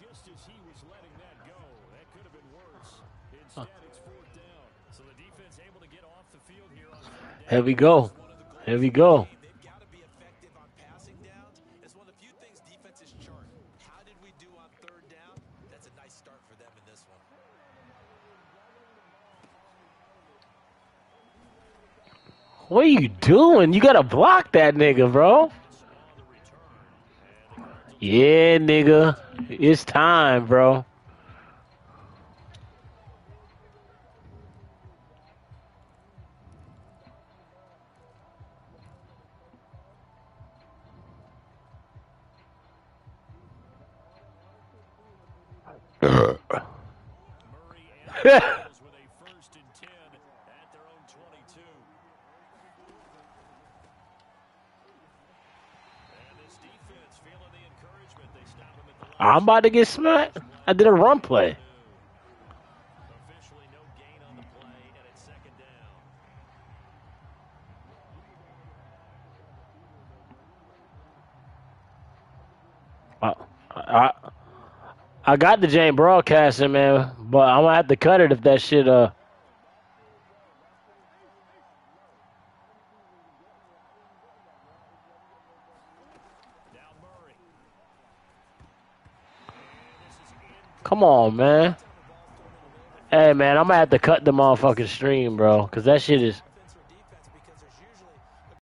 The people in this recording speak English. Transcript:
as he was letting that go. That could have been worse. Instead, it's fourth down. So the defense able to get off the field here on third down. Here we go. Here we go. They've got to be effective on passing downs. It's one of the few things defenses chart. How did we do on third down? That's a nice start for them in this one. What are you doing? You gotta block that nigga, bro. Yeah, nigga. It's time, bro. Uh-huh. I'm about to get smacked. I did a run play. Officially no gain on the play, and it's second down. I, I, I got the Jane broadcasting, man, but I'm gonna have to cut it if that shit. Uh, come on, man. Hey, man, I'm gonna have to cut the motherfucking stream, bro, cause that shit is.